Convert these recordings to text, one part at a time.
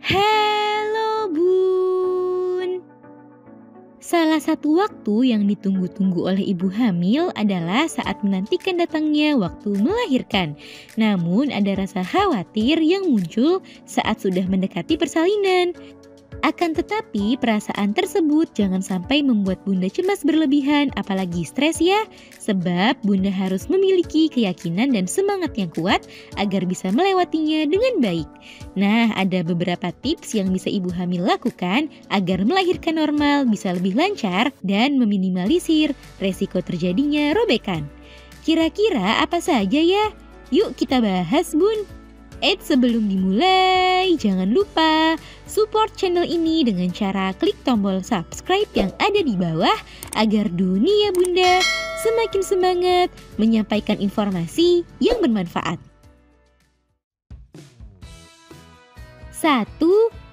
Halo Bun. Salah satu waktu yang ditunggu-tunggu oleh ibu hamil adalah saat menantikan datangnya waktu melahirkan. Namun ada rasa khawatir yang muncul saat sudah mendekati persalinan. Akan tetapi, perasaan tersebut jangan sampai membuat Bunda cemas berlebihan, apalagi stres ya. Sebab Bunda harus memiliki keyakinan dan semangat yang kuat agar bisa melewatinya dengan baik. Nah, ada beberapa tips yang bisa ibu hamil lakukan agar melahirkan normal bisa lebih lancar dan meminimalisir resiko terjadinya robekan. Kira-kira apa saja ya? Yuk kita bahas, Bun. Eits, sebelum dimulai, jangan lupa support channel ini dengan cara klik tombol subscribe yang ada di bawah agar dunia bunda semakin semangat menyampaikan informasi yang bermanfaat. 1.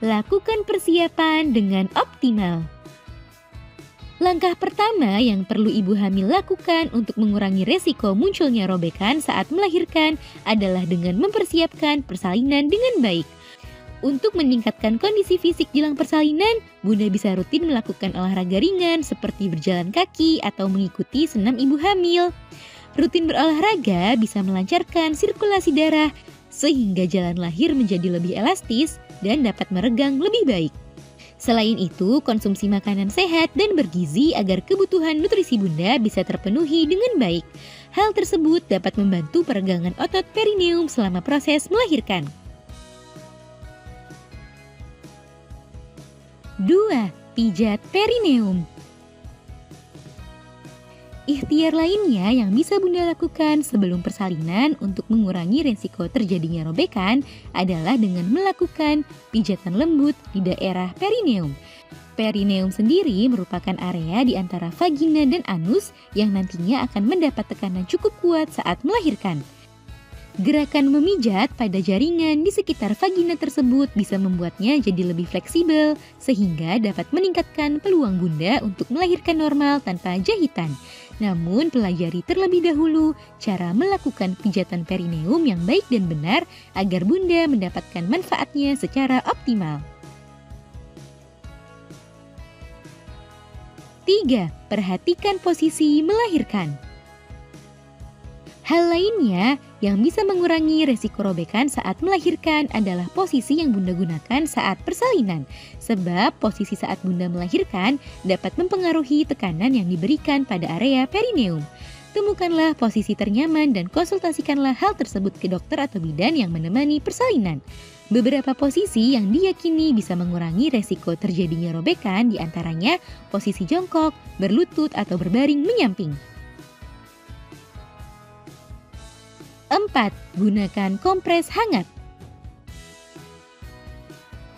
Lakukan persiapan dengan optimal. Langkah pertama yang perlu ibu hamil lakukan untuk mengurangi resiko munculnya robekan saat melahirkan adalah dengan mempersiapkan persalinan dengan baik. Untuk meningkatkan kondisi fisik jelang persalinan, Bunda bisa rutin melakukan olahraga ringan seperti berjalan kaki atau mengikuti senam ibu hamil. Rutin berolahraga bisa melancarkan sirkulasi darah sehingga jalan lahir menjadi lebih elastis dan dapat meregang lebih baik. Selain itu, konsumsi makanan sehat dan bergizi agar kebutuhan nutrisi bunda bisa terpenuhi dengan baik. Hal tersebut dapat membantu peregangan otot perineum selama proses melahirkan. 2. Pijat perineum Ikhtiar lainnya yang bisa Bunda lakukan sebelum persalinan untuk mengurangi resiko terjadinya robekan adalah dengan melakukan pijatan lembut di daerah perineum. Perineum sendiri merupakan area di antara vagina dan anus yang nantinya akan mendapat tekanan cukup kuat saat melahirkan. Gerakan memijat pada jaringan di sekitar vagina tersebut bisa membuatnya jadi lebih fleksibel, sehingga dapat meningkatkan peluang bunda untuk melahirkan normal tanpa jahitan. Namun, pelajari terlebih dahulu cara melakukan pijatan perineum yang baik dan benar agar bunda mendapatkan manfaatnya secara optimal. 3. Perhatikan posisi melahirkan. Hal lainnya yang bisa mengurangi resiko robekan saat melahirkan adalah posisi yang bunda gunakan saat persalinan. Sebab posisi saat bunda melahirkan dapat mempengaruhi tekanan yang diberikan pada area perineum. Temukanlah posisi ternyaman dan konsultasikanlah hal tersebut ke dokter atau bidan yang menemani persalinan. Beberapa posisi yang diyakini bisa mengurangi resiko terjadinya robekan di antaranya posisi jongkok, berlutut, atau berbaring menyamping. 4. Gunakan kompres hangat.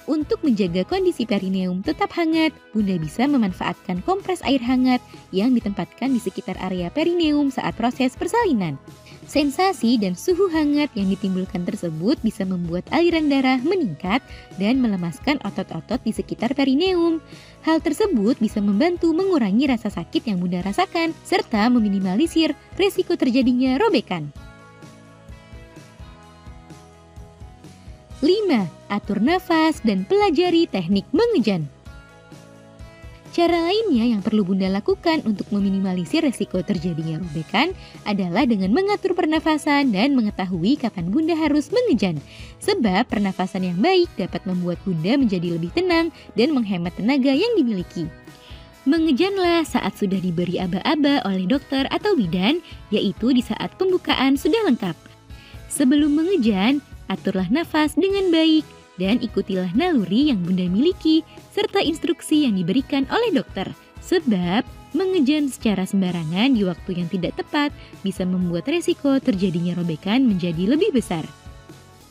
Untuk menjaga kondisi perineum tetap hangat, Bunda bisa memanfaatkan kompres air hangat yang ditempatkan di sekitar area perineum saat proses persalinan. Sensasi dan suhu hangat yang ditimbulkan tersebut bisa membuat aliran darah meningkat dan melemaskan otot-otot di sekitar perineum. Hal tersebut bisa membantu mengurangi rasa sakit yang Bunda rasakan serta meminimalisir risiko terjadinya robekan. 5. Atur nafas dan pelajari teknik mengejan. Cara lainnya yang perlu Bunda lakukan untuk meminimalisir resiko terjadinya robekan adalah dengan mengatur pernafasan dan mengetahui kapan Bunda harus mengejan. Sebab pernafasan yang baik dapat membuat Bunda menjadi lebih tenang dan menghemat tenaga yang dimiliki. Mengejanlah saat sudah diberi aba-aba oleh dokter atau bidan, yaitu di saat pembukaan sudah lengkap. Sebelum mengejan, aturlah nafas dengan baik, dan ikutilah naluri yang Bunda miliki serta instruksi yang diberikan oleh dokter. Sebab mengejan secara sembarangan di waktu yang tidak tepat bisa membuat resiko terjadinya robekan menjadi lebih besar.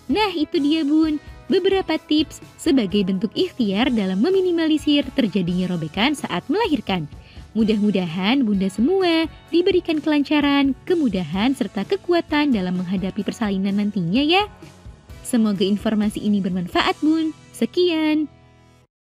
Nah, itu dia Bun, beberapa tips sebagai bentuk ikhtiar dalam meminimalisir terjadinya robekan saat melahirkan. Mudah-mudahan Bunda semua diberikan kelancaran, kemudahan, serta kekuatan dalam menghadapi persalinan nantinya ya. Semoga informasi ini bermanfaat, Bun. Sekian.